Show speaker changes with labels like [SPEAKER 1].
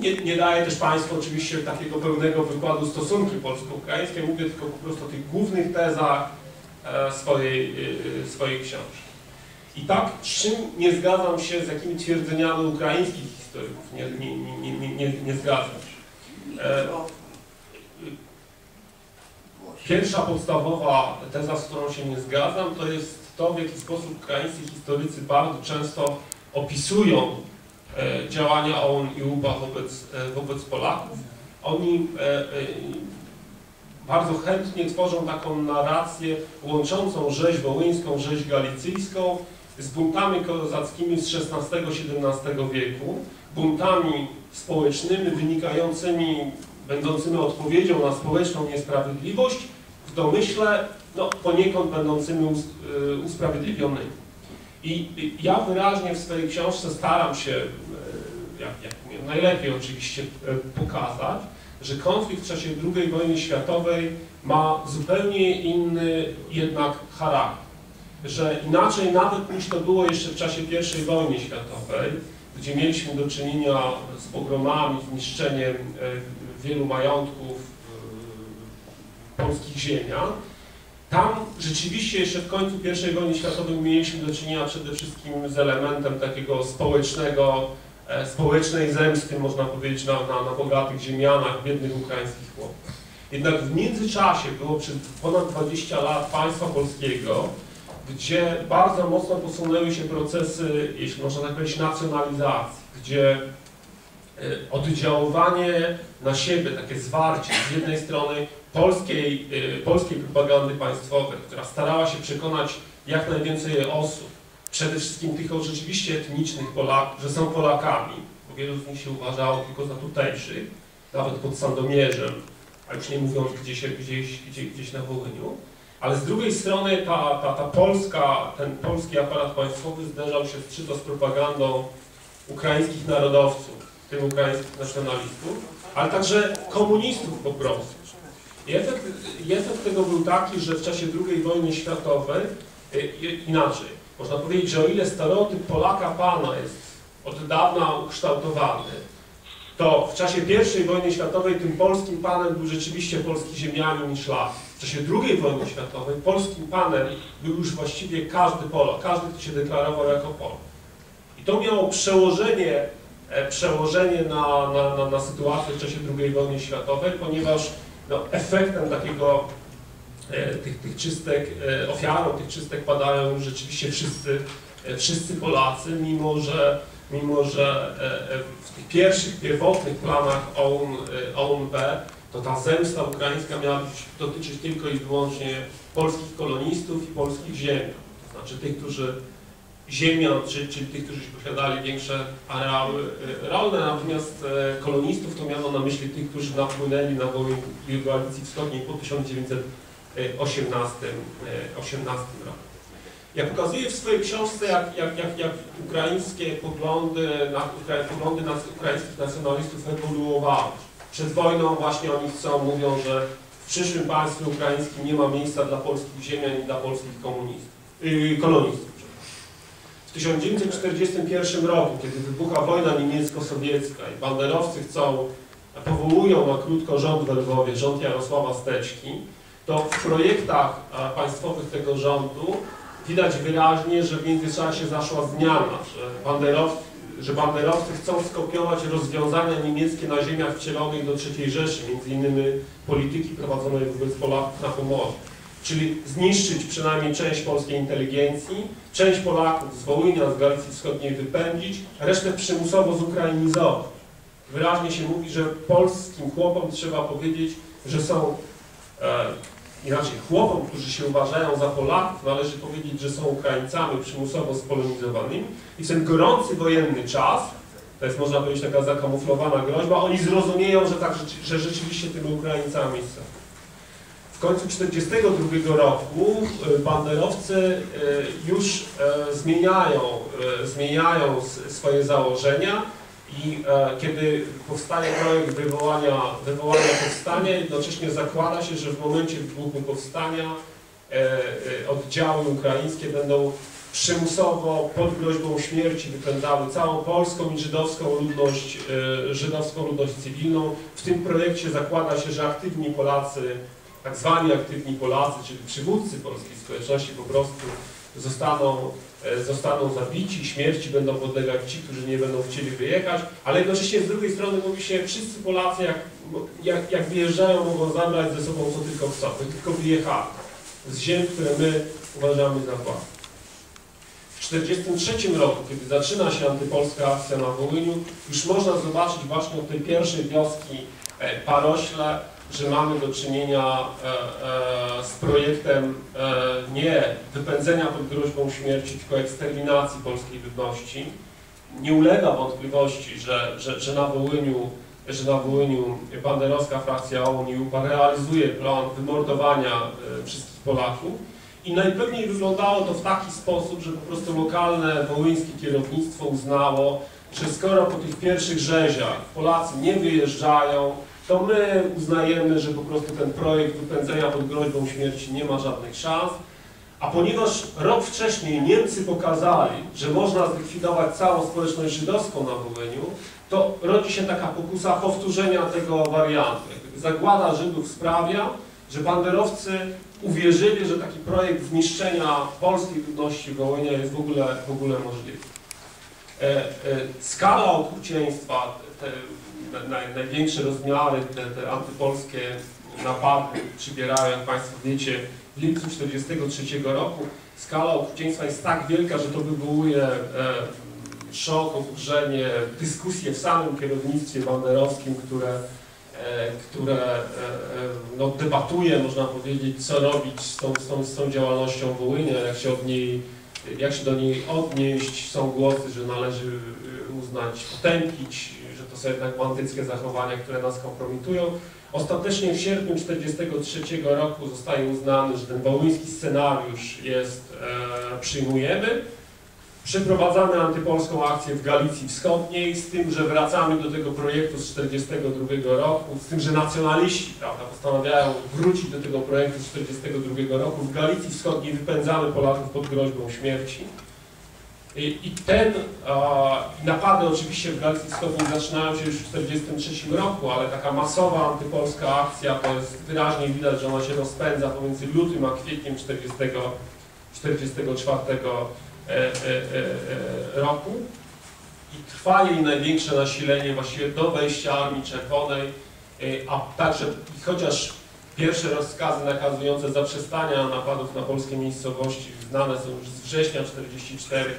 [SPEAKER 1] nie, nie daję też Państwu oczywiście takiego pełnego wykładu stosunki polsko-ukraińskie, mówię tylko po prostu o tych głównych tezach e, swojej, e, swojej książki. I tak, czym nie zgadzam się, z jakimi twierdzeniami ukraińskich historyków, nie, nie, nie, nie, nie, nie zgadzam się. E, Pierwsza podstawowa teza, z którą się nie zgadzam, to jest to, w jaki sposób ukraińscy historycy bardzo często opisują e, działania OUN i UBA wobec, e, wobec Polaków. Oni e, bardzo chętnie tworzą taką narrację łączącą rzeź wołyńską, rzeź galicyjską z buntami kozackimi z XVI-XVII wieku, buntami społecznymi wynikającymi, będącymi odpowiedzią na społeczną niesprawiedliwość, w domyśle no, poniekąd będącymi us, usprawiedliwionymi. I ja wyraźnie w swojej książce staram się, jak, jak najlepiej oczywiście, y, pokazać, że konflikt w czasie II wojny światowej ma zupełnie inny jednak charakter. Że inaczej nawet niż to było jeszcze w czasie I wojny światowej, gdzie mieliśmy do czynienia z pogromami, zniszczeniem wielu majątków polskich ziemiach. Tam rzeczywiście jeszcze w końcu I wojny światowej mieliśmy do czynienia przede wszystkim z elementem takiego społecznego, e, społecznej zemsty, można powiedzieć, na, na, na bogatych ziemianach, biednych ukraińskich chłopców. Jednak w międzyczasie było przez ponad 20 lat państwa polskiego, gdzie bardzo mocno posunęły się procesy, jeśli można tak powiedzieć, nacjonalizacji, gdzie e, oddziaływanie na siebie, takie zwarcie z jednej strony polskiej, y, polskiej propagandy państwowej, która starała się przekonać jak najwięcej osób, przede wszystkim tych rzeczywiście etnicznych Polaków, że są Polakami, bo wielu z nich się uważało tylko za tutejszych, nawet pod Sandomierzem, a już nie mówiąc gdzieś, gdzieś, gdzieś, gdzieś na Wołyniu. Ale z drugiej strony ta, ta, ta polska, ten polski aparat państwowy zderzał się czy to z propagandą ukraińskich narodowców, w tym ukraińskich nacjonalistów, ale także komunistów po prostu. I efekt, efekt tego był taki, że w czasie II wojny światowej, y, inaczej, można powiedzieć, że o ile stereotyp Polaka Pana jest od dawna ukształtowany, to w czasie I wojny światowej tym polskim panem był rzeczywiście polski ziemianin i szlak. W czasie II wojny światowej polskim panem był już właściwie każdy Polak, każdy, kto się deklarował jako Polak. I to miało przełożenie, e, przełożenie na, na, na, na sytuację w czasie II wojny światowej, ponieważ no, efektem takiego tych, tych czystek, e, ofiarą tych czystek padają rzeczywiście wszyscy, e, wszyscy Polacy, mimo że, mimo że w tych pierwszych, pierwotnych planach OUN, OUN-B to ta zemsta ukraińska miała być, dotyczyć tylko i wyłącznie polskich kolonistów i polskich ziemian. To znaczy tych, którzy ziemian, czyli, tych, którzy posiadali większe areały e, rolne, natomiast e, kolonistów to miano na myśli tych, którzy napłynęli na Wołyń i Koalicji Wschodniej po 1918 18 roku. Ja pokazuję w swojej książce, jak, jak, jak, jak ukraińskie poglądy, na, poglądy ukraińskich nacjonalistów ewoluowały. Przed wojną właśnie oni chcą, mówią, że w przyszłym państwie ukraińskim nie ma miejsca dla polskich ziemian i dla polskich komunistów, yy, kolonistów. W 1941 roku, kiedy wybucha wojna niemiecko-sowiecka i banderowcy chcą, powołują na krótko rząd w Lwowie, rząd Jarosława Steczki, to w projektach państwowych tego rządu widać wyraźnie, że w międzyczasie zaszła zmiana, że banderowcy, że banderowcy chcą skopiować rozwiązania niemieckie na ziemiach wcielonych do III Rzeszy, między innymi polityki prowadzonej wobec Polaków na Pomorzu czyli zniszczyć przynajmniej część polskiej inteligencji, część Polaków z Wołynia, z Galicji Wschodniej wypędzić, resztę przymusowo zukrainizować. Wyraźnie się mówi, że polskim chłopom trzeba powiedzieć, że są, e, inaczej, chłopom, którzy się uważają za Polaków, należy powiedzieć, że są Ukraińcami przymusowo spolonizowanymi i w ten gorący wojenny czas, to jest można powiedzieć taka zakamuflowana groźba, oni zrozumieją, że, tak, że rzeczywiście tymi Ukraińcami są. W końcu 1942 roku e, banderowcy e, już e, zmieniają, zmieniają swoje założenia i kiedy powstaje projekt wywołania, wywołania powstania, jednocześnie zakłada się, że w momencie wybuchu powstania oddziały ukraińskie będą przymusowo pod groźbą śmierci wypędzały całą polską i żydowską ludność, e, żydowską ludność cywilną. W tym projekcie zakłada się, że aktywni Polacy, tak zwani aktywni Polacy, czyli przywódcy polskiej społeczności po prostu zostaną, e, zostaną zabici, śmierci będą podlegać ci, którzy nie będą chcieli wyjechać, ale jednocześnie z drugiej strony mówi się, wszyscy Polacy jak, jak, jak wyjeżdżają mogą zabrać ze sobą co tylko chcą, tylko wyjechali z ziem, które my uważamy za własne. W 1943 roku, kiedy zaczyna się antypolska akcja na Wołyniu, już można zobaczyć właśnie od tej pierwszej wioski e, Parośle, że mamy do czynienia e, e, z projektem e, nie wypędzenia pod groźbą śmierci, tylko eksterminacji polskiej ludności. Nie ulega wątpliwości, że, że, że na Wołyniu że na Wołyniu banderowska frakcja OUN-UPA realizuje plan wymordowania wszystkich Polaków i najpewniej wyglądało to w taki sposób, że po prostu lokalne wołyńskie kierownictwo uznało, że skoro po tych pierwszych rzeziach Polacy nie wyjeżdżają, to my uznajemy, że po prostu ten projekt wypędzenia pod groźbą śmierci nie ma żadnych szans. A ponieważ rok wcześniej Niemcy pokazali, że można zlikwidować całą społeczność żydowską na Wołyniu, to rodzi się taka pokusa powtórzenia tego wariantu. Zagłada Żydów sprawia, że banderowcy uwierzyli, że taki projekt zniszczenia polskiej ludności Wołynia jest w ogóle, w ogóle możliwy. E, e, skala okrucieństwa, te, naj, największe rozmiary, te, te antypolskie napady przybierają, jak Państwo wiecie, w lipcu 1943 roku. Skala okrucieństwa jest tak wielka, że to wywołuje e, szok, oburzenie, dyskusje w samym kierownictwie banderowskim, które, e, które e, e, no, debatuje, można powiedzieć, co robić z tą, z tą, z tą działalnością Wołynia, jak się, od niej, jak się do niej odnieść. Są głosy, że należy e, uznać, potępić, że to są jednak bandyckie zachowania, które nas kompromitują. Ostatecznie w sierpniu 1943 roku zostaje uznany, że ten wołyński scenariusz jest, e, przyjmujemy. Przeprowadzamy antypolską akcję w Galicji Wschodniej, z tym, że wracamy do tego projektu z 1942 roku, z tym, że nacjonaliści prawda, postanawiają wrócić do tego projektu z 1942 roku. W Galicji Wschodniej wypędzamy Polaków pod groźbą śmierci. I, i ten, a, napady oczywiście w Galicji Wschodniej zaczynają się już w 1943 roku, ale taka masowa antypolska akcja, to jest wyraźnie widać, że ona się rozpędza pomiędzy lutym a kwietniem 1944 e, e, e, e, roku i trwa jej największe nasilenie właściwie do wejścia Armii Czerwonej, e, a także chociaż pierwsze rozkazy nakazujące zaprzestania napadów na polskie miejscowości znane są już z września 1944,